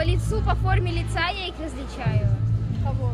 по лицу, по форме лица я их различаю. Кого?